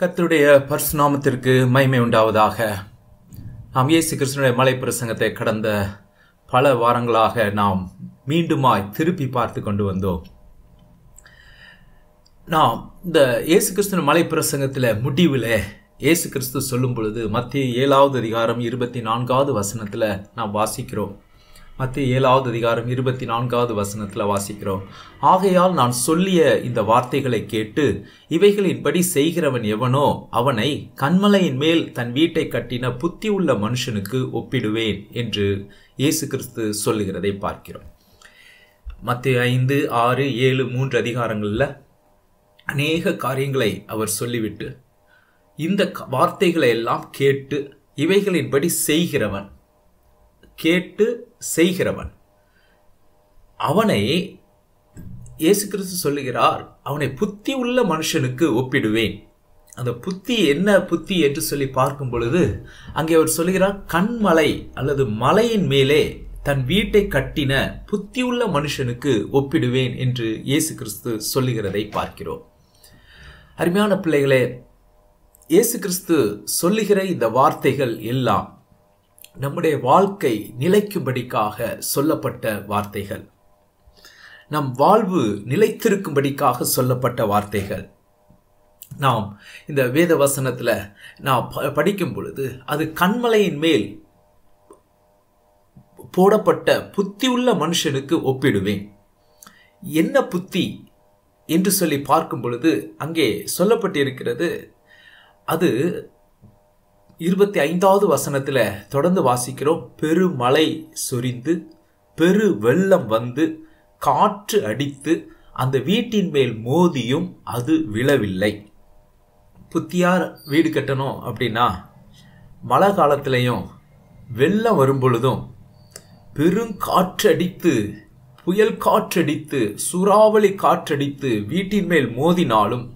கர்த்தருடைய பரிசுநாமத்திற்கு மைமை உண்டாவதாக. நாம் இயேசு கிருஷ்ணனுடைய மலை பிரசங்கத்தை கடந்த பல வாரங்களாக நாம் மீண்டுமாய் திருப்பி பார்த்து கொண்டு வந்தோம். நாம் இந்த இயேசு கிறிஸ்து மலை பிரசங்கத்தில் முடிவில் இயேசு கிறிஸ்து சொல்லும் பொழுது மத்திய ஏழாவது அதிகாரம் இருபத்தி நான்காவது வசனத்தில் நாம் வாசிக்கிறோம். மத்திய ஏழாவது அதிகாரம் இருபத்தி நான்காவது வசனத்தில் வாசிக்கிறோம். ஆகையால் நான் சொல்லிய இந்த வார்த்தைகளை கேட்டு இவைகளின்படி செய்கிறவன் எவனோ அவனை கண்மலையின் மேல் தன் வீட்டை கட்டின புத்தி உள்ள மனுஷனுக்கு ஒப்பிடுவேன் என்று இயேசு கிறிஸ்து சொல்லுகிறதை பார்க்கிறோம். மத்திய ஐந்து ஆறு ஏழு மூன்று அதிகாரங்களில் அநேக காரியங்களை அவர் சொல்லிவிட்டு இந்த வார்த்தைகளை எல்லாம் கேட்டு இவைகளின்படி செய்கிறவன் கேட்டு செய்கிறவன். அவனை இயேசு கிறிஸ்து சொல்லுகிறார் அவனை புத்தி உள்ள மனுஷனுக்கு ஒப்பிடுவேன். அந்த புத்தி என்ன புத்தி என்று சொல்லி பார்க்கும் பொழுது அங்கே அவர் சொல்லுகிறார் கண்மலை அல்லது மலையின் மேலே தன் வீட்டை கட்டின புத்தியுள்ள மனுஷனுக்கு ஒப்பிடுவேன் என்று இயேசு கிறிஸ்து சொல்லுகிறதை பார்க்கிறோம். அருமையான பிள்ளைகளே இயேசு கிறிஸ்து சொல்லுகிற இந்த வார்த்தைகள் எல்லாம் நம்முடைய வாழ்க்கை நிலைக்கும்படிக்காக சொல்லப்பட்ட வார்த்தைகள். நம் வாழ்வு நிலைத்திருக்கும்படிக்காக சொல்லப்பட்ட வார்த்தைகள். நாம் இந்த வேத வசனத்தில் நாம் படிக்கும் பொழுது அது கண்மலையின் மேல் போடப்பட்ட புத்தி உள்ள மனுஷனுக்கு ஒப்பிடுவேன். என்ன புத்தி என்று சொல்லி பார்க்கும் பொழுது அங்கே சொல்லப்பட்டிருக்கிறது அது இருபத்தி ஐந்தாவது வசனத்தில் தொடர்ந்து வாசிக்கிறோம். பெருமழை சொரிந்து பெரு வெள்ளம் வந்து காற்று அடித்து அந்த வீட்டின் மேல் மோதியும் அது விழவில்லை. புத்தியார் வீடு கட்டணும் அப்படின்னா மழை காலத்திலையும் வெள்ளம் வரும் பொழுதும் பெரும் காற்றடித்து புயல் காற்றடித்து சூறாவளி காற்றடித்து வீட்டின் மேல் மோதினாலும்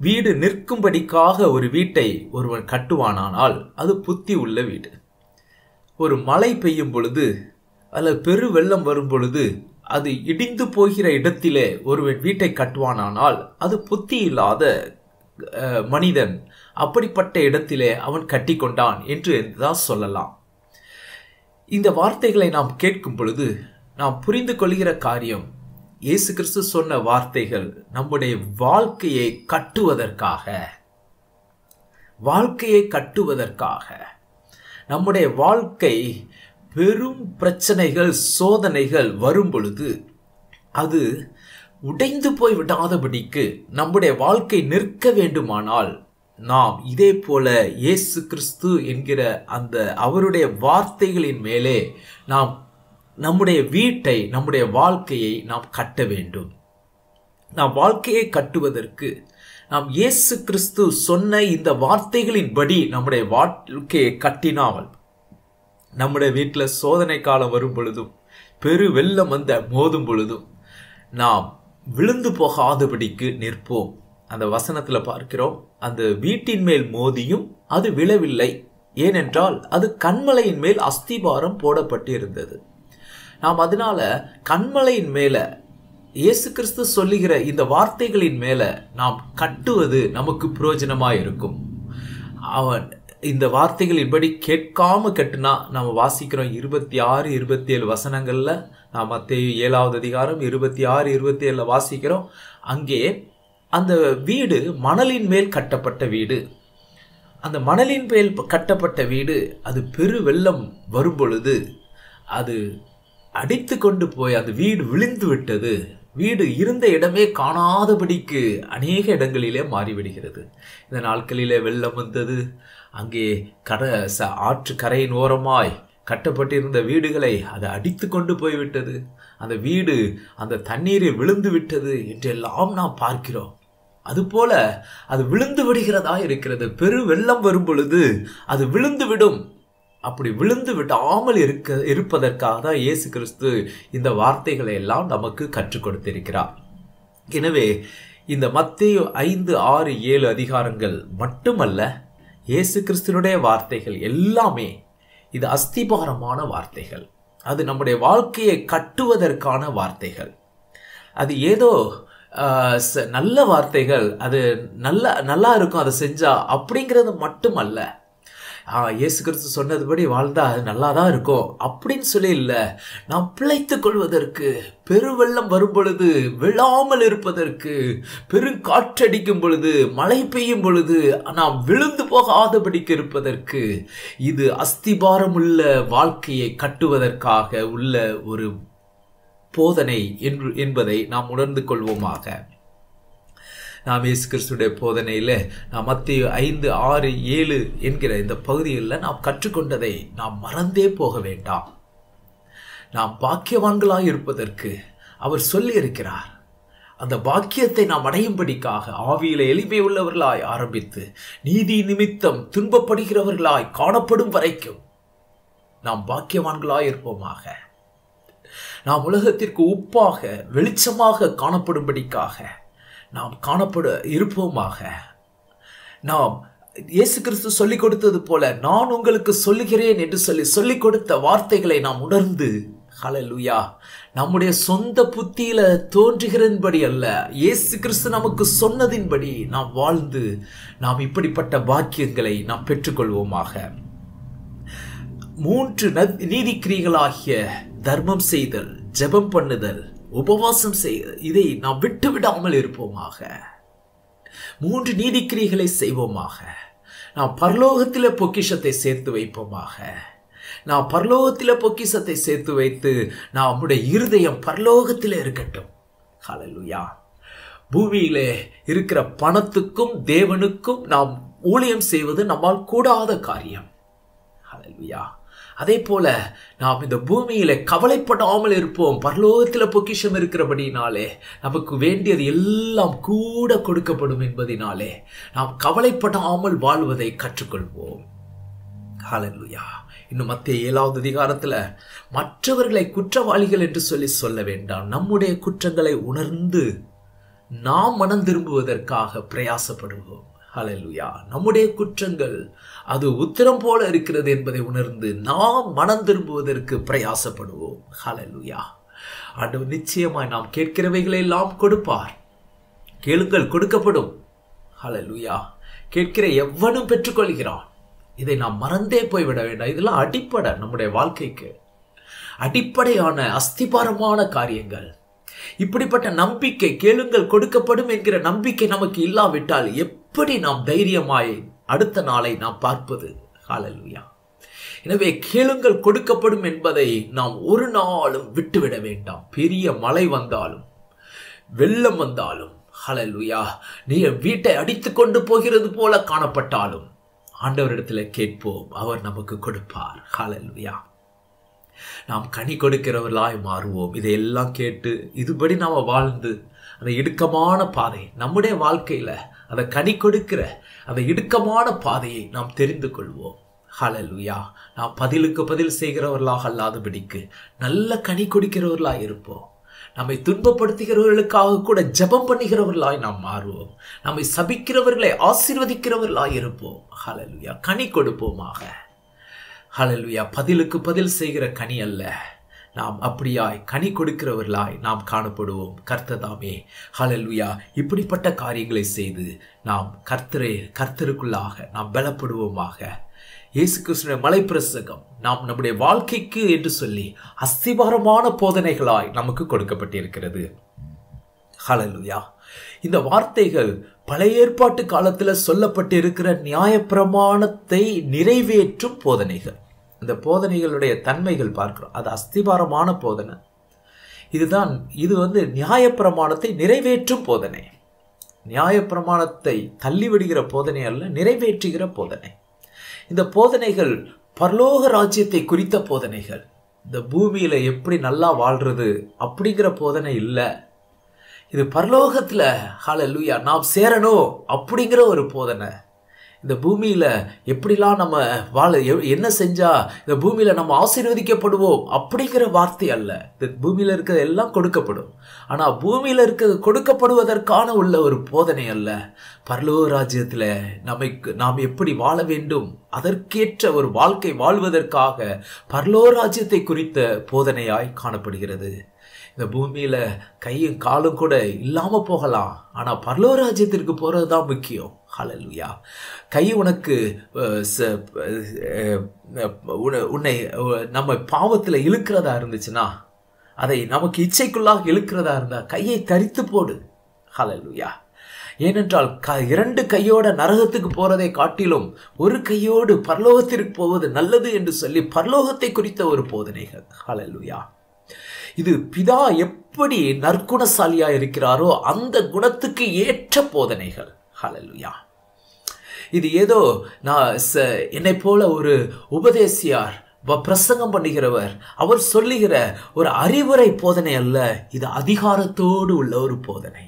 வீடு நிற்கும்படிக்காக ஒரு வீட்டை ஒருவன் கட்டுவானானால் அது புத்தி உள்ள வீடு. ஒரு மழை பெய்யும் பொழுது அல்லது பெரு வெள்ளம் வரும் பொழுது அது இடிந்து போகிற இடத்திலே ஒருவன் வீட்டை கட்டுவானானால் அது புத்தி இல்லாத மனிதன் அப்படிப்பட்ட இடத்திலே அவன் கட்டி கொண்டான் என்று தான் சொல்லலாம். இந்த வார்த்தைகளை நாம் கேட்கும் பொழுது நாம் புரிந்து கொள்கிற காரியம் இயேசு கிறிஸ்து சொன்ன வார்த்தைகள் நம்முடைய வாழ்க்கையை கட்டுவதற்காக. வாழ்க்கையை கட்டுவதற்காக. நம்முடைய வாழ்க்கை பெரும் பிரச்சனைகள் சோதனைகள் வரும் பொழுது அது உடைந்து போய் விடாதபடிக்கு நம்முடைய வாழ்க்கை நிற்க வேண்டுமானால் நாம் இதே போல இயேசு கிறிஸ்து என்கிற அந்த அவருடைய வார்த்தைகளின் மேலே நாம் நம்முடைய வீட்டை நம்முடைய வாழ்க்கையை நாம் கட்ட வேண்டும். நாம் வாழ்க்கையை கட்டுவதற்கு நாம் இயேசு கிறிஸ்து சொன்ன இந்த வார்த்தைகளின்படி நம்முடைய வாழ்க்கையை கட்டினால் நம்முடைய வீட்டில் சோதனை காலம் வரும் பொழுதும் பெரு வெள்ளம் வந்த மோதும் பொழுதும் நாம் விழுந்து போகாதபடிக்கு நிற்போம். அந்த வசனத்தில் பார்க்கிறோம் அந்த வீட்டின் மேல் மோதியும் அது விழவில்லை. ஏனென்றால் அது கண்மலையின் மேல் அஸ்திபாரம் போடப்பட்டு இருந்தது நாம் அதனால கண்மலையின் மேல இயேசு கிறிஸ்து சொல்லுகிற இந்த வார்த்தைகளின் மேல நாம் கட்டுவது நமக்கு பிரயோஜனமாக இருக்கும் அவன் இந்த வார்த்தைகளின்படி கேட்காம கட்டுனா நம்ம வாசிக்கிறோம் இருபத்தி ஆறு இருபத்தி ஏழு வசனங்கள்ல நாம் மத்திய ஏழாவது அதிகாரம் இருபத்தி ஆறு இருபத்தி ஏழுல வாசிக்கிறோம். அங்கே அந்த வீடு மணலின் மேல் கட்டப்பட்ட வீடு. அந்த மணலின் மேல் கட்டப்பட்ட வீடு அது பெரு வெள்ளம் வரும் பொழுது அது அடித்து கொண்டு போய் அந்த வீடு விழுந்து விட்டது. வீடு இருந்த இடமே காணாதபடிக்கு அநேக இடங்களிலே மாறிவிடுகிறது. இந்த நாட்களிலே வெள்ளம் வந்தது. அங்கே கரை ச ஆற்று கரையின் ஓரமாய் கட்டப்பட்டிருந்த வீடுகளை அது அடித்து கொண்டு போய்விட்டது. அந்த வீடு அந்த தண்ணீரில் விழுந்து விட்டது என்றெல்லாம் நாம் பார்க்கிறோம். அதுபோல அது விழுந்து விடுகிறதா இருக்கிறது. பெரு வெள்ளம் வரும் பொழுது அது விழுந்து விடும். அப்படி விழுந்து விடாமல் இருக்க இருப்பதற்காக தான் இயேசு கிறிஸ்து இந்த வார்த்தைகளை எல்லாம் நமக்கு கற்றுக் கொடுத்திருக்கிறார். எனவே இந்த மத்திய ஐந்து ஆறு ஏழு அதிகாரங்கள் மட்டுமல்ல இயேசு கிறிஸ்துனுடைய வார்த்தைகள் எல்லாமே இது அஸ்திபாரமான வார்த்தைகள். அது நம்முடைய வாழ்க்கையை கட்டுவதற்கான வார்த்தைகள். அது ஏதோ ச- நல்ல வார்த்தைகள் அது நல்ல நல்லா இருக்கும் அதை செஞ்சா அப்படிங்கிறது மட்டுமல்ல. இயேசு கிறிஸ்து சொன்னதுபடி வாழ்ந்தால் அது நல்லா தான் இருக்கும். அப்படின்னு சொல்லி இல்லை. நாம் பிழைத்து கொள்வதற்கு பெருவெள்ளம் வரும் பொழுது விழாமல் இருப்பதற்கு பெருங்காற்றடிக்கும் பொழுது மழை பெய்யும் பொழுது நாம் விழுந்து போகாதபடிக்கு இருப்பதற்கு இது அஸ்திபாரமுள்ள வாழ்க்கையை கட்டுவதற்காக உள்ள ஒரு போதனை என்று என்பதை நாம் உணர்ந்து கொள்வோமாக. நாம் இயேசு கிறிஸ்துடைய போதனையில் நாம் மத்திய ஐந்து ஆறு ஏழு என்கிற இந்த பகுதிகளில் நாம் கற்றுக்கொண்டதை நாம் மறந்தே போக வேண்டாம். நாம் பாக்கியவான்களாக இருப்பதற்கு அவர் சொல்லியிருக்கிறார். அந்த பாக்கியத்தை நாம் அடையும்படிக்காக ஆவியில எளிமை உள்ளவர்களாய் ஆரம்பித்து நீதி நிமித்தம் துன்பப்படுகிறவர்களாய் காணப்படும் வரைக்கும் நாம் பாக்கியவான்களாய் இருப்போமாக. நாம் உலகத்திற்கு உப்பாக வெளிச்சமாக காணப்படும்படிக்காக நாம் காணப்பட இருப்போமாக. நாம் இயேசு கிறிஸ்து சொல்லிக் கொடுத்தது போல நான் உங்களுக்கு சொல்லுகிறேன் என்று சொல்லி சொல்லிக் கொடுத்த வார்த்தைகளை நாம் உணர்ந்து ஹலலுயா நம்முடைய சொந்த புத்தியில தோன்றுகிறன்படி அல்ல இயேசு கிறிஸ்து நமக்கு சொன்னதின்படி நாம் வாழ்ந்து நாம் இப்படிப்பட்ட பாக்கியங்களை நாம் பெற்றுக்கொள்வோமாக. மூன்று நீதிக்கிரிகளாகிய தர்மம் செய்தல் ஜெபம் பண்ணுதல் உபவாசம் செய் இதை நாம் விட்டு விடாமல் இருப்போமாக. மூன்று நீதிக்கிரிகளை செய்வோமாக. நாம் பரலோகத்தில் பொக்கிஷத்தை சேர்த்து வைப்போமாக. நாம் பரலோகத்தில் பொக்கிஷத்தை சேர்த்து வைத்து நம்முடைய இருதயம் பரலோகத்தில் இருக்கட்டும். ஹalleluya பூமியிலே இருக்கிற பணத்துக்கும் தேவனுக்கும் நாம் ஊழியம் செய்வது நம்மால் கூடாத காரியம். ஹalleluya அதே போல நாம் இந்த பூமியில கவலைப்படாமல் இருப்போம். பரலோகத்தில் பொக்கிஷம் இருக்கிறபடினாலே நமக்கு வேண்டியது எல்லாம் கூட கொடுக்கப்படும் என்பதினாலே நாம் கவலைப்படாமல் வாழ்வதை கற்றுக்கொள்வோம். ஹalleluya. இன்னும் மத்திய ஏழாவது அதிகாரத்துல மற்றவர்களை குற்றவாளிகள் என்று சொல்லி சொல்ல வேண்டாம். நம்முடைய குற்றங்களை உணர்ந்து நாம் மனம் திரும்புவதற்காக பிரயாசப்படுவோம். ஹalleluya. நம்முடைய குற்றங்கள் அது உத்திரம் போல இருக்கிறது என்பதை உணர்ந்து நாம் மனம் திரும்புவதற்கு பிரயாசப்படுவோம். ஹalleluya. ஆண்டவர் நிச்சயமாய் நாம் கேட்கிறவைகளை எல்லாம் கொடுப்பார். கேளுங்கள் கொடுக்கப்படும். ஹalleluya. கேட்கிற எவனும் பெற்றுக்கொள்கிறான். இதை நாம் மறந்தே போய்விட வேண்டாம். இதெல்லாம் அடிப்படை நம்முடைய வாழ்க்கைக்கு. அடிப்படையான அஸ்திபாரமான காரியங்கள். இப்படிப்பட்ட நம்பிக்கை கேளுங்கள் கொடுக்கப்படும் என்கிற நம்பிக்கை நமக்கு இல்லாவிட்டால் எப் எப்படி நாம் தைரியமாய் அடுத்த நாளை நாம் பார்ப்பது? ஹalleluya எனவே கேளுங்கள் கொடுக்கப்படும் என்பதை நாம் ஒரு நாளும் விட்டுவிட வேண்டாம். பெரிய மழை வந்தாலும் வெள்ளம் வந்தாலும் ஹalleluya நீ வீட்டை அடித்து கொண்டு போகிறது போல காணப்பட்டாலும் ஆண்டவரிடத்தில் கேட்போம் அவர் நமக்கு கொடுப்பார். ஹalleluya நாம் கனி கொடுக்கிறவர்களாய் மாறுவோம். இதையெல்லாம் கேட்டு இதுபடி நாம் வாழ்ந்து அந்த இடுக்கமான பாதை நம்முடைய வாழ்க்கையில அதை கனி கொடுக்கிற அந்த இடுக்கமான பாதையை நாம் தெரிந்து கொள்வோம். ஹலலுயா நாம் பதிலுக்கு பதில் செய்கிறவர்களாக அல்லாதபடிக்கு நல்ல கனி கொடுக்கிறவர்களாக இருப்போம். நம்மை துன்பப்படுத்துகிறவர்களுக்காக கூட ஜெபம் பண்ணுகிறவர்களாய் நாம் மாறுவோம். நம்மை சபிக்கிறவர்களை ஆசீர்வதிக்கிறவர்களாய் இருப்போம். ஹலலுயா கனி கொடுப்போமாக. ஹலலுயா பதிலுக்கு பதில் செய்கிற கனி அல்ல. நாம் அப்படியாய் கனி கொடுக்கிறவர்களாய் நாம் காணப்படுவோம். கர்த்ததாமே. ஹலல்வியா இப்படிப்பட்ட காரியங்களை செய்து நாம் கர்த்தரே கர்த்தருக்குள்ளாக நாம் பலப்படுவோமாக. இயேசு கிறிஸ்துவின் மலைப்பிரசங்கம் நாம் நம்முடைய வாழ்க்கைக்கு என்று சொல்லி அஸ்திபாரமான போதனைகளாய் நமக்கு கொடுக்கப்பட்டிருக்கிறது. ஹலல்வியா இந்த வார்த்தைகள் பழைய ஏற்பாட்டு காலத்தில் சொல்லப்பட்டிருக்கிற நியாயப்பிரமாணத்தை நிறைவேற்றும் போதனைகள். இந்த போதனைகளுடைய தன்மைகள் பார்க்கிறோம். அது அஸ்திபாரமான போதனை. இதுதான் இது வந்து நியாயப்பிரமாணத்தை நிறைவேற்றும் போதனை. நியாயப்பிரமாணத்தை தள்ளிவிடுகிற போதனை அல்ல நிறைவேற்றுகிற போதனை. இந்த போதனைகள் பரலோக ராஜ்யத்தை குறித்த போதனைகள். இந்த பூமியில் எப்படி நல்லா வாழ்றது அப்படிங்கிற போதனை இல்லை. இது பர்லோகத்தில் ஹால லூயா நாம் சேரணும் அப்படிங்கிற ஒரு போதனை. இந்த பூமியில் எப்படிலாம் நம்ம வாழ எ- என்ன செஞ்சால் இந்த பூமியில் நம்ம ஆசீர்வதிக்கப்படுவோம் அப்படிங்கிற வார்த்தை அல்ல. இந்த பூமியில் இருக்கிறது எல்லாம் கொடுக்கப்படும். ஆனால் பூமியில் இருக்கிறது கொடுக்கப்படுவதற்கான உள்ள ஒரு போதனை அல்ல. பரலோ ராஜ்யத்தில் நம்மை நாம் எப்படி வாழ வேண்டும்? அதற்கேற்ற ஒரு வாழ்க்கை வாழ்வதற்காக பரலோ ராஜ்யத்தை குறித்த போதனையாய் காணப்படுகிறது. இந்த பூமியில் கையும் காலும் கூட இல்லாமல் போகலாம். ஆனால் பரலோ ராஜ்யத்திற்கு போகிறது தான் முக்கியம். ஹலல்வியா கை உனக்கு ச- உன்னை- நம்ம பாவத்தில் இழுக்கிறதா இருந்துச்சுன்னா அதை நமக்கு இச்சைக்குள்ளாக இழுக்கிறதா இருந்தால் கையை தரித்து போடு. ஹலல்வியா ஏனென்றால் க இரண்டு கையோட நரகத்துக்கு போறதை காட்டிலும் ஒரு கையோடு பரலோகத்திற்கு போவது நல்லது என்று சொல்லி பரலோகத்தை குறித்த ஒரு போதனைகள். ஹலல்வியா இது பிதா எப்படி நற்குணசாலியா இருக்கிறாரோ அந்த குணத்துக்கு ஏற்ற போதனைகள். ஹalleluya இது ஏதோ நான் ச- என்னை போல ஒரு உபதேசியார் வ- பிரசங்கம் பண்ணுகிறவர். அவர் சொல்லுகிற ஒரு அறிவுரை போதனை அல்ல இது அதிகாரத்தோடு உள்ள ஒரு போதனை.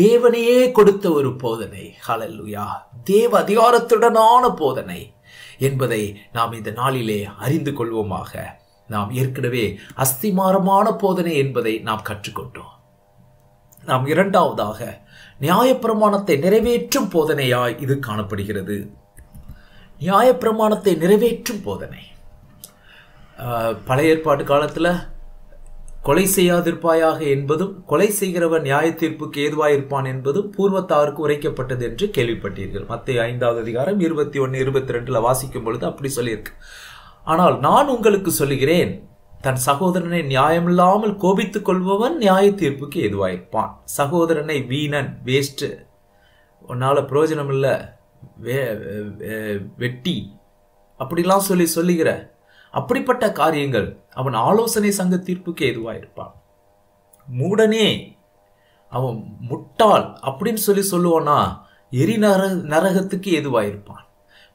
தேவனையே கொடுத்த ஒரு போதனை. ஹலல்லுயா தேவ அதிகாரத்துடனான போதனை என்பதை நாம் இந்த நாளிலே அறிந்து கொள்வோமாக. நாம் ஏற்கனவே அஸ்திமாரமான போதனை என்பதை நாம் கற்றுக்கொண்டோம். நாம் இரண்டாவதாக நியாயப்பிரமாணத்தை நிறைவேற்றும் போதனையாய் இது காணப்படுகிறது. நியாயப்பிரமாணத்தை நிறைவேற்றும் போதனை. பழைய ஏற்பாட்டு காலத்தில் கொலை செய்யாதிருப்பாயாக என்பதும் கொலை செய்கிறவன் நியாய தீர்ப்புக்கு ஏதுவாயிருப்பான் என்பதும் பூர்வத்தாருக்கு உரைக்கப்பட்டது என்று கேள்விப்பட்டீர்கள். மத்திய ஐந்தாவது அதிகாரம் இருபத்தி ஒன்று இருபத்தி ரெண்டில் வாசிக்கும் பொழுது அப்படி சொல்லியிருக்கு. ஆனால் நான் உங்களுக்கு சொல்லுகிறேன் தன் சகோதரனை நியாயமில்லாமல் கோபித்துக் கொள்பவன் நியாய தீர்ப்புக்கு ஏதுவாயிருப்பான். சகோதரனை வீணன் வேஸ்ட் உன்னால பிரயோஜனம் இல்லை வே வெட்டி. அப்படிலாம் சொல்லி சொல்லுகிற அப்படிப்பட்ட காரியங்கள் அவன் ஆலோசனை சங்க தீர்ப்புக்கு ஏதுவாயிருப்பான். மூடனே அவன் முட்டாள் அப்படின்னு சொல்லி சொல்லுவானா எரி நர நரகத்துக்கு ஏதுவாயிருப்பான்.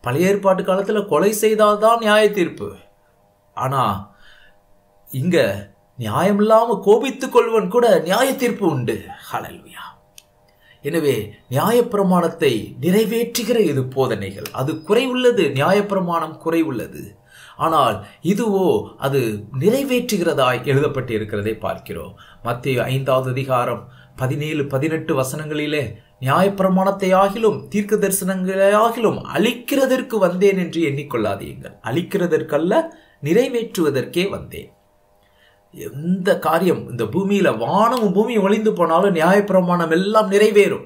பழைய ஏற்பாட்டு காலத்துல கொலை செய்தால்தான் நியாய தீர்ப்பு ஆனா இங்க நியாயமில்லாம கோபித்துக் கொள்வன் கூட நியாய தீர்ப்பு உண்டு. ஹலல்வியா எனவே நியாயப்பிரமாணத்தை நிறைவேற்றுகிற இது போதனைகள். அது குறைவுள்ளது நியாயப்பிரமாணம் குறைவுள்ளது. ஆனால் இதுவோ அது நிறைவேற்றுகிறதாய் எழுதப்பட்டு இருக்கிறதை பார்க்கிறோம். மத்திய ஐந்தாவது அதிகாரம் பதினேழு பதினெட்டு வசனங்களிலே நியாயப்பிரமாணத்தை ஆகிலும் தீர்க்க தரிசனங்களை ஆகிலும் அழிக்கிறதற்கு வந்தேன் என்று எண்ணிக்கொள்ளாதீங்கள் அழிக்கிறதற்கல்ல நிறைவேற்றுவதற்கே வந்தேன். எந்த காரியம்? இந்த பூமியில் வானமும் பூமியும் ஒளிந்து போனாலும் நியாயப்பிரமாணம் எல்லாம் நிறைவேறும்.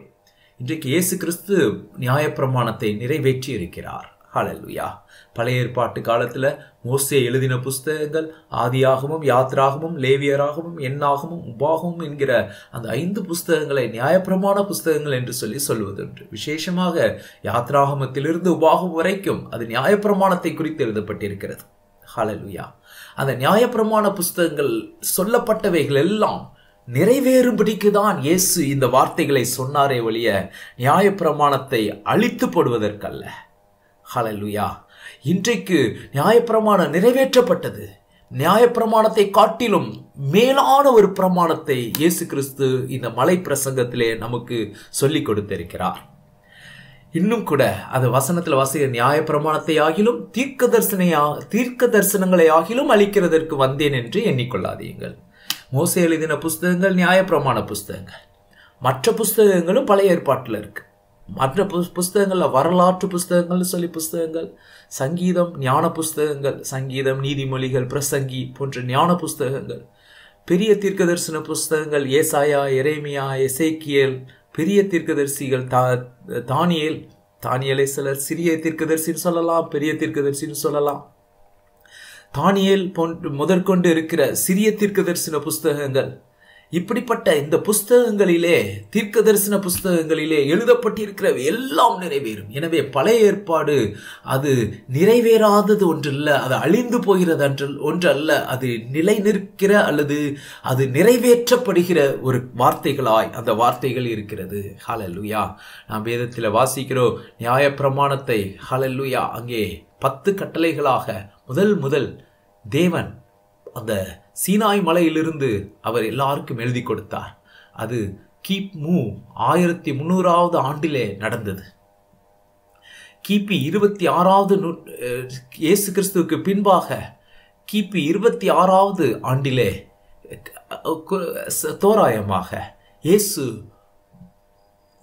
இன்றைக்கு இயேசு கிறிஸ்து நியாயப்பிரமாணத்தை நிறைவேற்றி இருக்கிறார். ஹalleluya. பழைய ஏற்பாட்டு காலத்தில் மோசே எழுதின புஸ்தகங்கள் ஆதியாகமும் யாத்ராகமும் லேவியராகவும் எண்ணாகமும் உபாகமும் என்கிற அந்த ஐந்து புஸ்தகங்களை நியாயப்பிரமாண புஸ்தகங்கள் என்று சொல்லி சொல்வதுண்டு. விசேஷமாக யாத்ராகமத்திலிருந்து உபாகம் வரைக்கும் அது நியாயப்பிரமாணத்தை குறித்து எழுதப்பட்டிருக்கிறது. ஹலலுயா அந்த நியாயப்பிரமாண புஸ்தகங்கள் சொல்லப்பட்டவைகள் எல்லாம் நிறைவேறும்படிக்கு தான் இயேசு இந்த வார்த்தைகளை சொன்னாரே ஒழிய நியாயப்பிரமாணத்தை அழித்து போடுவதற்கல்ல ஹலலுயா இன்றைக்கு நியாயப்பிரமாணம் நிறைவேற்றப்பட்டது. நியாயப்பிரமாணத்தை காட்டிலும் மேலான ஒரு பிரமாணத்தை இயேசு கிறிஸ்து இந்த மலை பிரசங்கத்திலே நமக்கு சொல்லிக் கொடுத்திருக்கிறார். இன்னும் கூட அது வசனத்தில் வாசிக்கிற நியாய பிரமாணத்தை ஆகிலும் தீர்க்க தரிசனையா தீர்க்க தரிசனங்களை ஆகிலும் அளிக்கிறதற்கு வந்தேன் என்று எண்ணிக்கொள்ளாதீங்கள் மோசை எழுதின புஸ்தகங்கள் நியாய பிரமாண புஸ்தகங்கள். மற்ற புஸ்தகங்களும் பழைய ஏற்பாட்டில் இருக்கு. மற்ற புஸ் புஸ்தகங்களில் வரலாற்று புஸ்தகங்கள்னு சொல்லி புஸ்தகங்கள் சங்கீதம் ஞான புஸ்தகங்கள் சங்கீதம் நீதிமொழிகள் பிரசங்கி போன்ற ஞான புஸ்தகங்கள் பெரிய தீர்க்க தரிசன புஸ்தகங்கள் ஏசாயா எரேமியா எசேக்கியல் பெரிய தீர்க்கதரிசிகள் தா தானியேல் தானியலை சிலர் சிறிய தீர்க்கதரிசின்னு சொல்லலாம் பெரிய தீர்க்கதரிசின்னு சொல்லலாம். தானியேல் போன்று முதற்கொண்டு இருக்கிற சிறிய தீர்க்கதரிசன புஸ்தகங்கள் இப்படிப்பட்ட இந்த புஸ்தகங்களிலே தீர்க்க தரிசன புஸ்தகங்களிலே எழுதப்பட்டிருக்கிற எல்லாம் நிறைவேறும். எனவே பழைய ஏற்பாடு அது நிறைவேறாதது ஒன்றல்ல அது அழிந்து போகிறது அன்று ஒன்றல்ல அது நிலை நிற்கிற அல்லது அது நிறைவேற்றப்படுகிற ஒரு வார்த்தைகளாய் அந்த வார்த்தைகள் இருக்கிறது. ஹலல்லுயா நாம் வேதத்தில் வாசிக்கிறோம் நியாயப்பிரமாணத்தை ஹலல்லுயா அங்கே பத்து கட்டளைகளாக முதல் முதல் தேவன் அந்த சீனாய் மலையிலிருந்து அவர் எல்லாருக்கும் எழுதி கொடுத்தார். அது கிமு மூ ஆயிரத்தி முன்னூறாவது ஆண்டிலே நடந்தது. கிபி இருபத்தி ஆறாவது நூ இயேசு கிறிஸ்துவுக்கு பின்பாக கிபி இருபத்தி ஆறாவது ஆண்டிலே தோராயமாக இயேசு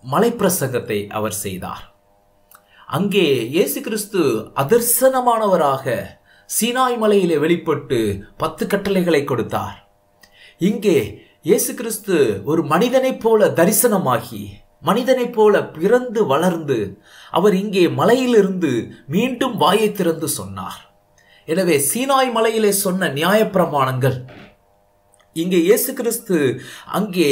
மலைப்பிரசங்கத்தை அவர் செய்தார். அங்கே இயேசு கிறிஸ்து அதர்சனமானவராக சீனாய் மலையிலே வெளிப்பட்டு பத்து கட்டளைகளை கொடுத்தார். இங்கே இயேசு கிறிஸ்து ஒரு மனிதனைப் போல தரிசனமாகி மனிதனைப் போல பிறந்து வளர்ந்து அவர் இங்கே மலையிலிருந்து மீண்டும் வாயை திறந்து சொன்னார். எனவே சீனாய் மலையிலே சொன்ன நியாயப்பிரமாணங்கள். இங்கே இயேசு கிறிஸ்து அங்கே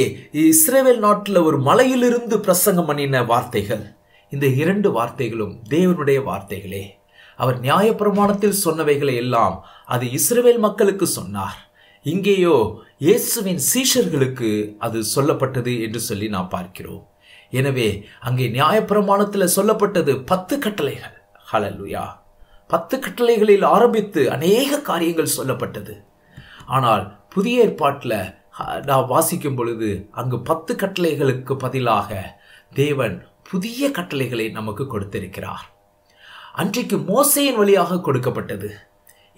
இஸ்ரேவேல் நாட்டில் ஒரு மலையிலிருந்து பிரசங்கம் பண்ணின வார்த்தைகள். இந்த இரண்டு வார்த்தைகளும் தேவனுடைய வார்த்தைகளே. அவர் நியாயப்பிரமாணத்தில் சொன்னவைகளை எல்லாம் அது இஸ்ரேல் மக்களுக்கு சொன்னார். இங்கேயோ இயேசுவின் சீஷர்களுக்கு அது சொல்லப்பட்டது என்று சொல்லி நாம் பார்க்கிறோம். எனவே அங்கே நியாயப்பிரமாணத்தில் சொல்லப்பட்டது பத்து கட்டளைகள். ஹலலுயா பத்து கட்டளைகளில் ஆரம்பித்து அநேக காரியங்கள் சொல்லப்பட்டது. ஆனால் புதிய ஏற்பாட்டில் நான் வாசிக்கும் பொழுது அங்கு பத்து கட்டளைகளுக்கு பதிலாக தேவன் புதிய கட்டளைகளை நமக்கு கொடுத்திருக்கிறார். அன்றைக்கு மோசையின் வழியாக கொடுக்கப்பட்டது.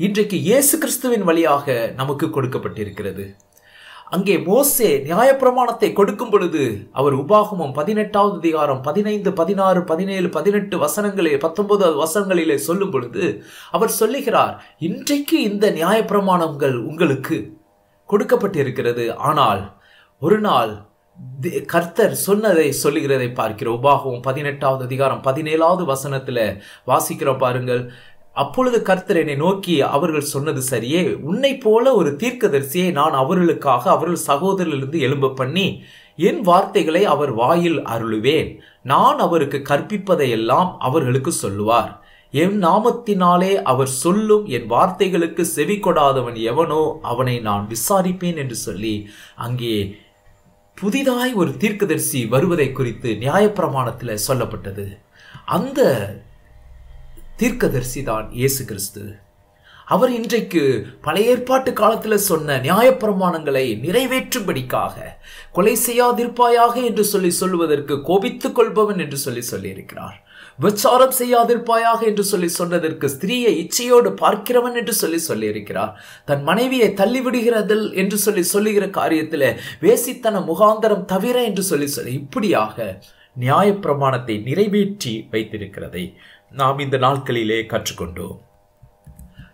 இன்றைக்கு இயேசு கிறிஸ்துவின் வழியாக நமக்கு கொடுக்கப்பட்டிருக்கிறது. அங்கே மோசே நியாயப்பிரமாணத்தை கொடுக்கும் பொழுது அவர் உபாகமம் பதினெட்டாவது அதிகாரம் பதினைந்து பதினாறு பதினேழு பதினெட்டு வசனங்களில் பத்தொன்பதாவது வசனங்களிலே சொல்லும் பொழுது அவர் சொல்லுகிறார் இன்றைக்கு இந்த நியாயப்பிரமாணங்கள் உங்களுக்கு கொடுக்கப்பட்டிருக்கிறது. ஆனால் ஒரு நாள் கர்த்தர் சொன்னதை சொல்லுகிறதை பார்க்கிறோம். உபாகவும் பதினெட்டாவது அதிகாரம் பதினேழாவது வசனத்துல வாசிக்கிறோம் பாருங்கள். அப்பொழுது கர்த்தர் என்னை நோக்கி அவர்கள் சொன்னது சரியே உன்னை போல ஒரு தீர்க்கதரிசியை நான் அவர்களுக்காக அவர்கள் சகோதரிலிருந்து எழும்ப பண்ணி என் வார்த்தைகளை அவர் வாயில் அருளுவேன். நான் அவருக்கு கற்பிப்பதையெல்லாம் அவர்களுக்கு சொல்லுவார். என் நாமத்தினாலே அவர் சொல்லும் என் வார்த்தைகளுக்கு செவி கொடாதவன் எவனோ அவனை நான் விசாரிப்பேன் என்று சொல்லி அங்கே புதிதாய் ஒரு தீர்க்கதரிசி வருவதை குறித்து நியாயப்பிரமாணத்தில் சொல்லப்பட்டது. அந்த தீர்க்கதரிசி தான் இயேசு கிறிஸ்து. அவர் இன்றைக்கு பழைய ஏற்பாட்டு காலத்தில் சொன்ன நியாயப்பிரமாணங்களை நிறைவேற்றும்படிக்காக கொலை செய்யாதிருப்பாயாக என்று சொல்லி சொல்லுவதற்கு கோபித்துக் கொள்பவன் என்று சொல்லி சொல்லியிருக்கிறார். விசாரம் செய்யாதிருப்பாயாக என்று சொல்லி சொன்னதற்கு ஸ்திரீயை இச்சையோடு பார்க்கிறவன் என்று சொல்லி சொல்லியிருக்கிறார். தன் மனைவியை தள்ளிவிடுகிறதில் என்று சொல்லி சொல்லுகிற காரியத்தில் வேசித்தன முகாந்தரம் தவிர என்று சொல்லி சொல்லி இப்படியாக நியாயப்பிரமாணத்தை நிறைவேற்றி வைத்திருக்கிறதை நாம் இந்த நாட்களிலே கற்றுக்கொண்டோம்.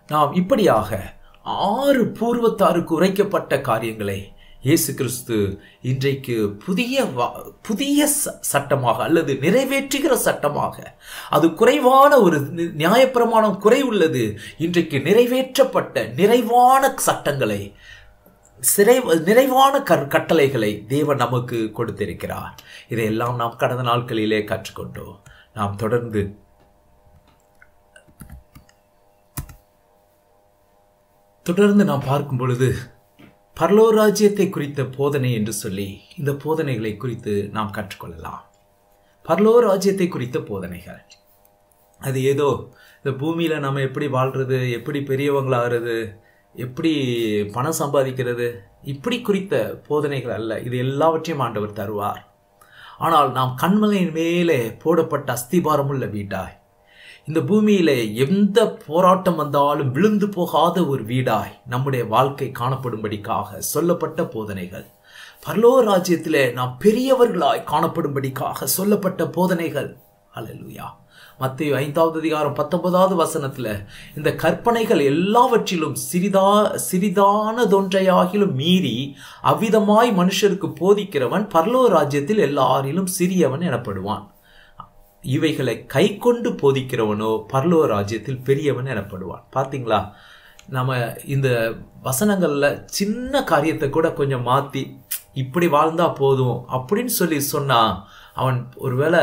நாம் இப்படியாக ஆறு பூர்வத்தாருக்கு உரைக்கப்பட்ட காரியங்களை இயேசு கிறிஸ்து இன்றைக்கு புதிய புதிய சட்டமாக அல்லது நிறைவேற்றுகிற சட்டமாக. அது குறைவான ஒரு நியாயப்பிரமாணம் குறைவுள்ளது இன்றைக்கு நிறைவேற்றப்பட்ட நிறைவான சட்டங்களை சிறை நிறைவான கற் கட்டளைகளை தேவன் நமக்கு கொடுத்திருக்கிறார். இதையெல்லாம் நாம் கடந்த நாட்களிலே கற்றுக்கொண்டோம். நாம் தொடர்ந்து தொடர்ந்து நாம் பார்க்கும் பொழுது பரலோ ராஜ்யத்தை குறித்த போதனை என்று சொல்லி இந்த போதனைகளை குறித்து நாம் கற்றுக்கொள்ளலாம். பரலோ ராஜ்யத்தை குறித்த போதனைகள். அது ஏதோ இந்த பூமியில் நம்ம எப்படி வாழ்றது எப்படி பெரியவங்களாகிறது எப்படி பணம் சம்பாதிக்கிறது இப்படி குறித்த போதனைகள் அல்ல. இது எல்லாவற்றையும் ஆண்டவர் தருவார். ஆனால் நாம் கண்மலையின் மேலே போடப்பட்ட அஸ்திபாரமுள்ள வீட்டாய் இந்த பூமியில எந்த போராட்டம் வந்தாலும் விழுந்து போகாத ஒரு வீடாய் நம்முடைய வாழ்க்கை காணப்படும்படிக்காக சொல்லப்பட்ட போதனைகள். பரலோ ராஜ்யத்தில் நாம் பெரியவர்களாய் காணப்படும்படிக்காக சொல்லப்பட்ட போதனைகள். அலலுயா மத்திய ஐந்தாவது அதிகாரம் பத்தொன்பதாவது வசனத்தில் இந்த கற்பனைகள் எல்லாவற்றிலும் சிறிதா சிறிதானதொன்றையாகிலும் மீறி அவ்விதமாய் மனுஷருக்கு போதிக்கிறவன் பரலோ ராஜ்யத்தில் எல்லாரிலும் சிறியவன் எனப்படுவான். இவைகளை கை கொண்டு போதிக்கிறவனோ பர்லோ ராஜ்யத்தில் பெரியவன் எனப்படுவான். பார்த்தீங்களா? நம்ம இந்த வசனங்களில் சின்ன காரியத்தை கூட கொஞ்சம் மாற்றி இப்படி வாழ்ந்தா போதும் அப்படின்னு சொல்லி சொன்னால் அவன் ஒருவேளை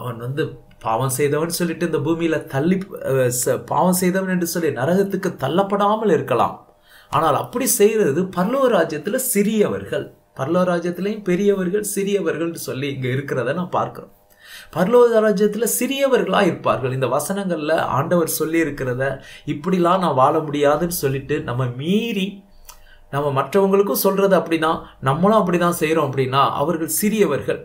அவன் வந்து பாவம் செய்தவன் சொல்லிட்டு இந்த பூமியில் தள்ளி பாவம் செய்தவன் என்று சொல்லி நரகத்துக்கு தள்ளப்படாமல் இருக்கலாம். ஆனால் அப்படி செய்கிறது பர்லோ ராஜ்யத்தில் சிறியவர்கள். பர்லோ ராஜ்யத்திலையும் பெரியவர்கள் சிறியவர்கள் சொல்லி இங்கே இருக்கிறத நான் பார்க்குறோம். பரலோக ராஜ்யத்தில் சிறியவர்களாக இருப்பார்கள். இந்த வசனங்களில் ஆண்டவர் சொல்லி இருக்கிறத இப்படிலாம் நான் வாழ முடியாதுன்னு சொல்லிட்டு நம்ம மீறி நம்ம மற்றவங்களுக்கும் சொல்கிறது அப்படி தான் நம்மளும் அப்படிதான் செய்கிறோம் அப்படின்னா அவர்கள் சிறியவர்கள்.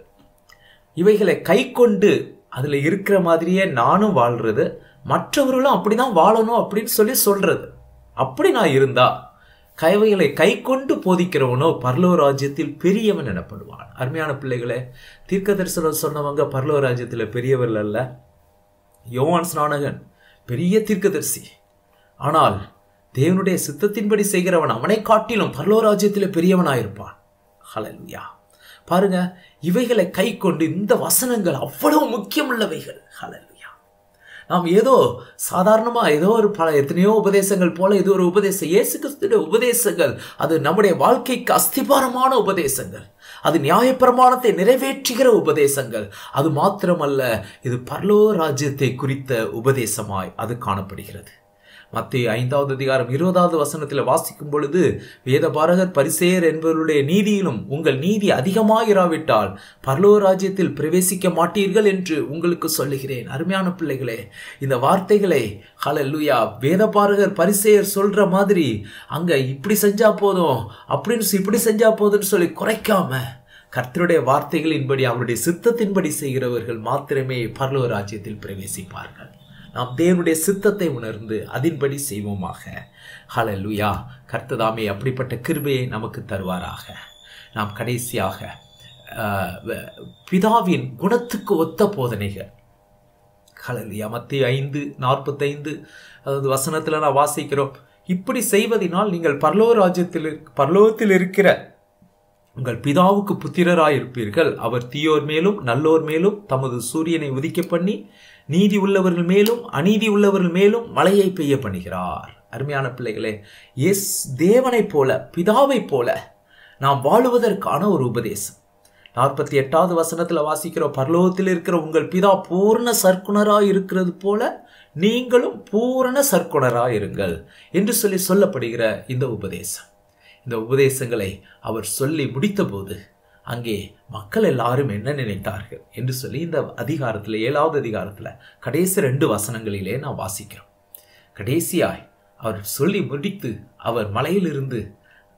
இவைகளை கை கொண்டு அதில் இருக்கிற மாதிரியே நானும் வாழ்கிறது மற்றவர்களும் அப்படிதான் வாழணும் அப்படின்னு சொல்லி சொல்கிறது அப்படி நான் இருந்தால் கைவைகளை கை கொண்டு போதிக்கிறவனோ பர்லோ ராஜ்யத்தில் பெரியவன் எனப்படுவான். அருமையான பிள்ளைகளே தீர்க்க தரிசனம் சொன்னவங்க பர்லோ ராஜ்யத்தில் பெரியவர்கள் அல்ல. யோவான் ஸ்நானகன் பெரிய தீர்க்கதரிசி. ஆனால் தேவனுடைய சித்தத்தின்படி செய்கிறவன் அவனை காட்டிலும் பர்லோ ராஜ்யத்தில் பெரியவனாயிருப்பான். ஹalleluya. பாருங்க இவைகளை கை கொண்டு இந்த வசனங்கள் அவ்வளவு முக்கியமுள்ளவைகள். ஹலல் நாம் ஏதோ சாதாரணமாக ஏதோ ஒரு பல எத்தனையோ உபதேசங்கள் போல இது ஒரு உபதேசம் இயேசு கிறிஸ்துடைய உபதேசங்கள். அது நம்முடைய வாழ்க்கைக்கு அஸ்திபாரமான உபதேசங்கள். அது நியாயப்பிரமாணத்தை நிறைவேற்றுகிற உபதேசங்கள். அது மாத்திரமல்ல இது பரலோ ராஜ்யத்தை குறித்த உபதேசமாய் அது காணப்படுகிறது. மத்திய ஐந்தாவது அதிகாரம் இருபதாவது வசனத்தில் வாசிக்கும் பொழுது வேதபாரகர் பரிசேயர் என்பவருடைய நீதியிலும் உங்கள் நீதி அதிகமாயிராவிட்டால் பரலோ ராஜ்யத்தில் பிரவேசிக்க மாட்டீர்கள் என்று உங்களுக்கு சொல்லுகிறேன். அருமையான பிள்ளைகளே இந்த வார்த்தைகளை ஹalleluya வேதபாரகர் பரிசேயர் சொல்ற மாதிரி அங்க இப்படி செஞ்சா போதும் அப்படின்னு இப்படி செஞ்சா போதும்னு சொல்லி குறைக்காம கர்த்தருடைய வார்த்தைகளின்படி அவருடைய சித்தத்தின்படி செய்கிறவர்கள் மாத்திரமே பரலோ ராஜ்யத்தில் பிரவேசிப்பார்கள். நாம் தேவனுடைய சித்தத்தை உணர்ந்து அதின்படி செய்வோமாக. ஹalleluya கர்த்ததாமே அப்படிப்பட்ட கிருபையை நமக்கு தருவாராக. நாம் கடைசியாக பிதாவின் குணத்துக்கு ஒத்த போதனைகள். ஹலலியா மத்திய ஐந்து நாற்பத்தைந்து அதாவது வசனத்தில் நான் வாசிக்கிறோம். இப்படி செய்வதினால் நீங்கள் பரலோ ராஜ்யத்தில் பரலோகத்தில் இருக்கிற உங்கள் பிதாவுக்கு புத்திரராயிருப்பீர்கள். அவர் தீயோர் மேலும் நல்லோர் மேலும் தமது சூரியனை உதிக்க பண்ணி நீதி உள்ளவர்கள் மேலும் அநீதி உள்ளவர்கள் மேலும் மழையை பெய்ய பண்ணுகிறார். அருமையான பிள்ளைகளே எஸ் தேவனைப் போல பிதாவைப் போல நாம் வாழுவதற்கான ஒரு உபதேசம். நாற்பத்தி எட்டாவது வசனத்தில் வாசிக்கிறோம் பரலோகத்தில் இருக்கிற உங்கள் பிதா பூர்ண சர்க்குணராக இருக்கிறது போல நீங்களும் பூரண சர்க்குணராக இருங்கள் என்று சொல்லி சொல்லப்படுகிற இந்த உபதேசம். இந்த உபதேசங்களை அவர் சொல்லி முடித்தபோது அங்கே மக்கள் எல்லாரும் என்ன நினைத்தார்கள் என்று சொல்லி இந்த அதிகாரத்தில் ஏழாவது அதிகாரத்தில் கடைசி ரெண்டு வசனங்களிலே நான் வாசிக்கிறோம். கடைசியாய் அவர் சொல்லி முடித்து அவர் மலையிலிருந்து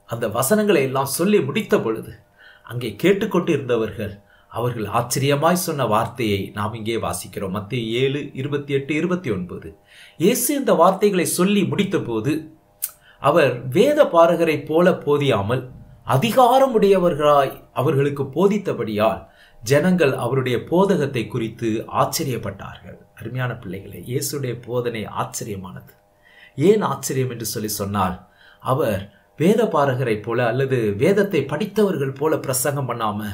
அந்த வசனங்களை எல்லாம் சொல்லி முடித்த பொழுது அங்கே கேட்டுக்கொண்டு இருந்தவர்கள் அவர்கள் ஆச்சரியமாய் சொன்ன வார்த்தையை நாம் இங்கே வாசிக்கிறோம். மத்திய ஏழு இருபத்தி எட்டு இருபத்தி ஒன்பது இயேசு இந்த வார்த்தைகளை சொல்லி முடித்தபோது அவர் வேத பாரகரைப் போல போதியாமல் அதிகாரமுடையவர்களாய் அவர்களுக்கு போதித்தபடியால் ஜனங்கள் அவருடைய போதகத்தை குறித்து ஆச்சரியப்பட்டார்கள். அருமையான பிள்ளைகளே இயேசுடைய போதனை ஆச்சரியமானது. ஏன் ஆச்சரியம் என்று சொல்லி சொன்னால் அவர் வேத பாரகரைப் போல அல்லது வேதத்தை படித்தவர்கள் போல பிரசங்கம் பண்ணாம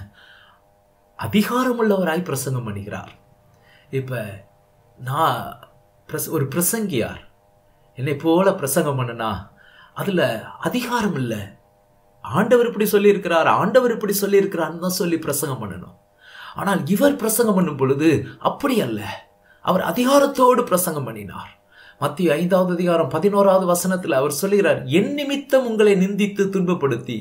அதிகாரமுள்ளவராய் பிரசங்கம் பண்ணுகிறார். இப்ப நான் பிரச- ஒரு பிரசங்கியார் என்னை போல பிரசங்கம் பண்ணனா அதுல அதிகாரம் இல்லை. ஆண்டவர் இப்படி சொல்லியிருக்கிறார் ஆண்டவர் இப்படி சொல்லியிருக்கிறார்னு தான் சொல்லி பிரசங்கம் பண்ணணும். ஆனால் இவர் பிரசங்கம் பண்ணும் பொழுது அப்படி அல்ல. அவர் அதிகாரத்தோடு பிரசங்கம் பண்ணினார். மத்திய ஐந்தாவது அதிகாரம் பதினோராவது வசனத்தில் அவர் சொல்கிறார் என் நிமித்தம் உங்களை நிந்தித்து துன்பப்படுத்தி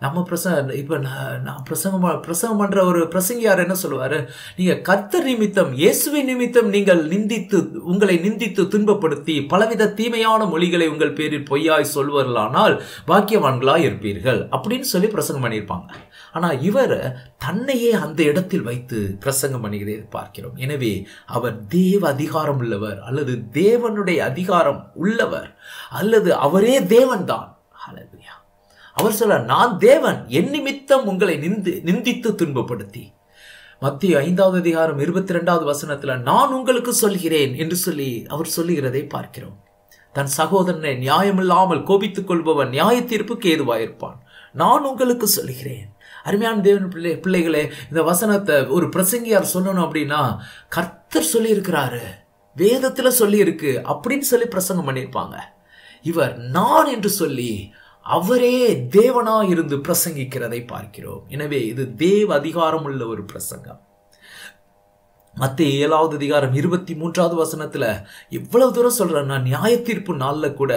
நம்ம பிரசங்க இப்போ நான் நான் பிரசங்கம் பிரசங்கம் பண்ணுற ஒரு பிரசங்கியார் என்ன சொல்லுவார்? நீங்கள் கர்த்த நிமித்தம் இயேசுவை நிமித்தம் நீங்கள் நிந்தித்து உங்களை நிந்தித்து துன்பப்படுத்தி பலவித தீமையான மொழிகளை உங்கள் பேரில் பொய்யாய் சொல்வர்களானால் பாக்கியவான்களாக இருப்பீர்கள் அப்படின்னு சொல்லி பிரசங்கம் பண்ணியிருப்பாங்க. ஆனால் இவர் தன்னையே அந்த இடத்தில் வைத்து பிரசங்கம் பண்ணுகிறதை பார்க்கிறோம். எனவே அவர் தேவ அதிகாரம் உள்ளவர் அல்லது தேவனுடைய அதிகாரம் உள்ளவர் அல்லது அவரே தேவன்தான். அவர் சொல்றார் நான் தேவன் என் நிமித்தம் உங்களை நிந்து நிந்தித்து துன்பப்படுத்தி. மத்திய ஐந்தாவது அதிகாரம் இருபத்தி ரெண்டாவது வசனத்துல நான் உங்களுக்கு சொல்கிறேன் என்று சொல்லி அவர் சொல்லுகிறதை பார்க்கிறோம். தன் சகோதரனை நியாயமில்லாமல் கோபித்துக் கொள்பவன் நியாய தீர்ப்புக்கு ஏதுவாயிருப்பான். நான் உங்களுக்கு சொல்கிறேன். அருமையான தேவன் பிள்ளை பிள்ளைகளே இந்த வசனத்தை ஒரு பிரசங்கியார் சொல்லணும் அப்படின்னா கர்த்தர் சொல்லியிருக்கிறாரு வேதத்துல சொல்லியிருக்கு அப்படின்னு சொல்லி பிரசங்கம் பண்ணியிருப்பாங்க. இவர் நான் என்று சொல்லி அவரே தேவனா இருந்து பிரசங்கிக்கிறதை பார்க்கிறோம். எனவே இது தேவ அதிகாரம் உள்ள ஒரு பிரசங்கம். மத்திய ஏழாவது அதிகாரம் இருபத்தி மூன்றாவது வசனத்துல எவ்வளவு தூரம் சொல்றேன் நான் நியாய தீர்ப்பு நாளில் கூட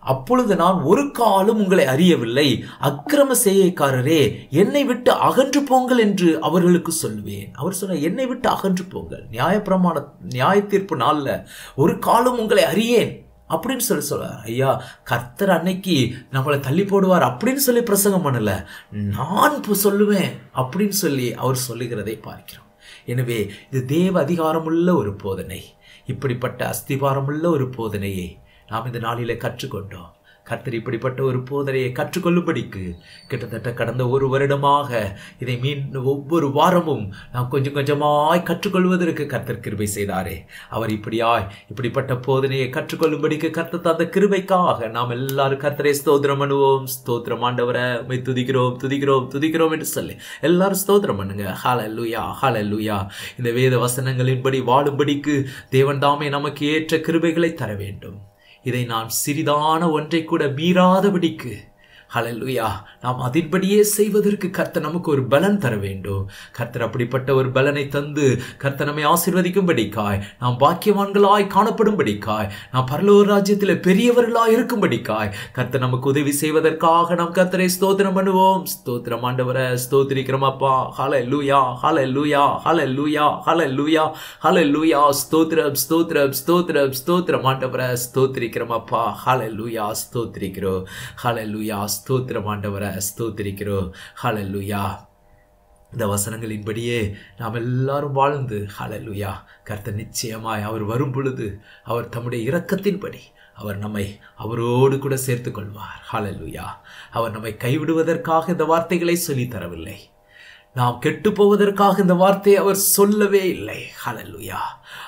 அப்பொழுது நான் ஒரு காலம் உங்களை அறியவில்லை. அக்கிரம செய்யக்காரரே என்னை விட்டு அகன்று போங்கள் என்று அவர்களுக்கு சொல்லுவேன். அவர் சொன்ன என்னை விட்டு அகன்று போங்கள். நியாயப்பிரமாண நியாய தீர்ப்பு நாளில் ஒரு காலம் உங்களை அறியேன். அப்படின்னு சொல்லி சொல்றார் ஐயா கர்த்தர் அன்னைக்கு நம்மளை தள்ளி போடுவார் அப்படின்னு சொல்லி பிரசங்கம் பண்ணல. நான் இப்போ சொல்லுவேன் அப்படின்னு சொல்லி அவர் சொல்லுகிறதை பார்க்கிறோம். எனவே இது தேவ அதிகாரமுள்ள ஒரு போதனை. இப்படிப்பட்ட அஸ்திபாரமுள்ள ஒரு போதனையை நாம் இந்த நாளிலே கற்றுக்கொண்டோம். கர்த்தர் இப்படிப்பட்ட ஒரு போதனையை கற்றுக்கொள்ளும்படிக்கு கிட்டத்தட்ட கடந்த ஒரு வருடமாக இதை மீன் ஒவ்வொரு வாரமும் நாம் கொஞ்சம் கொஞ்சமாய் கற்றுக்கொள்வதற்கு கர்த்தர் கிருபை செய்தாரே. அவர் இப்படியாய் இப்படிப்பட்ட போதனையை கற்றுக்கொள்ளும்படிக்கு கர்த்தர் தந்த கிருபைக்காக நாம் எல்லாரும் கர்த்தரை ஸ்தோத்திரம் பண்ணுவோம். ஸ்தோத்திரம் ஆண்டவரை உம்மை துதிக்கிறோம் துதிக்கிறோம் துதிக்கிறோம் என்று சொல்லி எல்லாரும் ஸ்தோத்திரம் பண்ணுங்க. ஹால லூயா ஹால லூயா இந்த வேத வசனங்களின்படி வாழும்படிக்கு தேவன் தாமே நமக்கு ஏற்ற கிருபைகளை தர வேண்டும். இதை நான் சிறிதான ஒன்றை கூட மீறாதபடிக்கு ஹalleluya. நாம் அதன்படியே செய்வதற்கு கர்த்தர் நமக்கு ஒரு பலன் தர வேண்டும். கர்த்தர் அப்படிப்பட்ட ஒரு பலனை தந்து கர்த்தர் நம்மை ஆசிர்வதிக்கும்படிக்காய் நாம் பாக்கியவான்களாய் காணப்படும்படிக்காய் நாம் பரலோர் ராஜ்யத்தில் பெரியவர்களாய் இருக்கும்படிக்காய் கர்த்தர் நமக்கு உதவி செய்வதற்காக நாம் கர்த்தரை ஸ்தோத்திரம் பண்ணுவோம். ஸ்தோத்திரம் ஆண்டவரை ஸ்தோத்திரிக்கிறோம் அப்பா. ஹalleluya ஹalleluya ஹalleluya ஹalleluya ஹalleluya. ஸ்தோத்திரம் ஸ்தோத்திரம் ஸ்தோத்திரம் ஸ்தோத்திரம் ஆண்டவரை ஸ்தோத்திரிக்கிறோம் அப்பா. ஹalleluya ஸ்தோத்திரிக்கிறோம். ஹalleluya ஸ்தோத்திரம் ஆண்டவரை ஸ்தோத்திரிக்கிறோம். ஹலல்லுயா இந்த வசனங்களின்படியே நாம் எல்லாரும் வாழ்ந்து ஹலல்லுயா கர்த்தர் நிச்சயமாய் அவர் வரும் பொழுது அவர் தம்முடைய இரக்கத்தின்படி அவர் நம்மை அவரோடு கூட சேர்த்து கொள்வார் ஹalleluya. அவர் நம்மை கைவிடுவதற்காக இந்த வார்த்தைகளை சொல்லி தரவில்லை. நாம் கெட்டு போவதற்காக இந்த வார்த்தையை அவர் சொல்லவே இல்லை. ஹலல்லுயா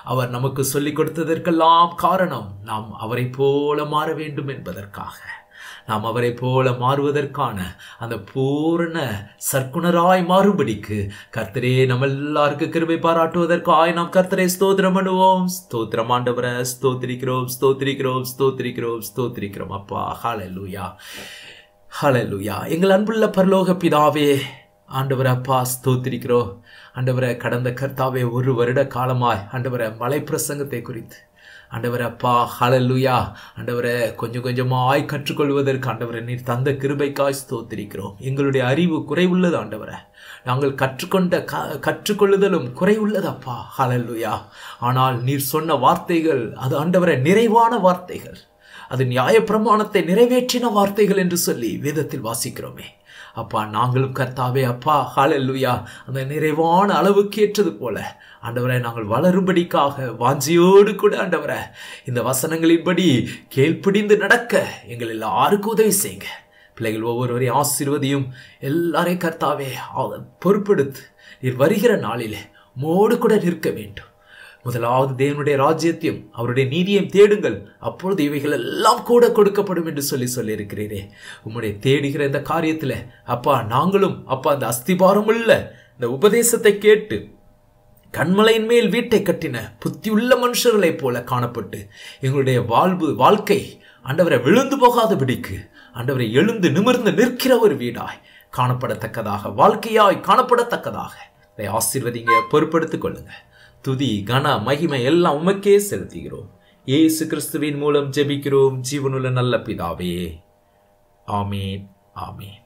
அவர் நமக்கு சொல்லிக் கொடுத்ததற்கெல்லாம் காரணம் நாம் அவரை போல மாற வேண்டும் என்பதற்காக. நாம் அவரை போல மாறுவதற்கான அந்த பூரண சர்க்குணராய் மாறும்படிக்கு கர்த்தரே நம்ம எல்லாருக்கும் கிருபை பாராட்டுவதற்காய் நாம் கர்த்தரை ஸ்தோத்திரம் பண்ணுவோம். ஸ்தோத்திரம் ஆண்டவரை ஸ்தோத்திரிக்கிறோம் ஸ்தோத்திரிக்கிறோம் ஸ்தோத்திரிக்கிறோம் ஸ்தோத்திரிக்கிறோம். அப்பா ஹalleluya ஹalleluya. எங்கள் அன்புள்ள பரலோக பிதாவே ஆண்டவரை அப்பா ஸ்தோத்திரிக்கிறோம். ஆண்டவரை கடந்த கர்த்தாவே ஒரு வருட காலமாய் ஆண்டவரை மலை பிரசங்கத்தை குறித்து ஆண்டவரே அப்பா ஹலல்லுயா ஆண்டவரே கொஞ்சம் கொஞ்சமாய் கற்றுக்கொள்வதற்கு அண்டவரை நீர் தந்த கிருபைக்காய் ஸ்தோத்திருக்கிறோம். எங்களுடைய அறிவு குறைவுள்ளது ஆண்டவரை. நாங்கள் கற்றுக்கொண்ட க கற்றுக்கொள்ளுதலும் குறைவுள்ளது அப்பா ஹலல்லுயா ஆனால் நீர் சொன்ன வார்த்தைகள் அது ஆண்டவரை நிறைவான வார்த்தைகள். அது நியாயப்பிரமாணத்தை நிறைவேற்றின வார்த்தைகள் என்று சொல்லி வேதத்தில் வாசிக்கிறோமே. அப்பா நாங்களும் கர்த்தாவே அப்பா ஹாலல்லுயா அந்த நிறைவான அளவுக்கு ஏற்றது போல. ஆண்டவரை நாங்கள் வளரும்படிக்காக வாஞ்சியோடு கூட ஆண்டவரை இந்த வசனங்களின்படி கேள்பிடிந்து நடக்க எங்கள் எல்லாருக்கும் உதவி செய்யுங்க. பிள்ளைகள் ஒவ்வொருவரையும் ஆசீர்வதியும். எல்லாரையும் கர்த்தாவே பொறுப்பெடுத்து. நீர் வருகிற நாளிலே மோடு கூட நிற்க வேண்டும். முதலாவது தேவனுடைய ராஜ்யத்தையும் அவருடைய நீதியையும் தேடுங்கள். அப்பொழுது இவைகள் எல்லாம் கூட கொடுக்கப்படும் என்று சொல்லி சொல்லியிருக்கிறீரே. உம்முடைய தேடுகிற இந்த காரியத்தில் அப்பா நாங்களும் அப்பா அந்த அஸ்திபாரம் உள்ள இந்த உபதேசத்தை கேட்டு கண்மலையின் மேல் வீட்டை கட்டின புத்தியுள்ள மனுஷர்களைப் போல காணப்பட்டு எங்களுடைய வாழ்வு வாழ்க்கை ஆண்டவரை விழுந்து போகாதபடிக்கு ஆண்டவரை எழுந்து நிமிர்ந்து நிற்கிற ஒரு வீடாய் காணப்படத்தக்கதாக வாழ்க்கையாய் காணப்படத்தக்கதாக. இதை ஆசீர்வதிங்க பொறுப்படுத்திக் கொள்ளுங்கள் துதி கன மகிமை எல்லாம் உமக்கே செலுத்துகிறோம். ஏசு கிறிஸ்துவின் மூலம் ஜெபிக்கிறோம். ஜீவனுள்ள நல்ல பிதாவே. ஆமீன் ஆமீன்.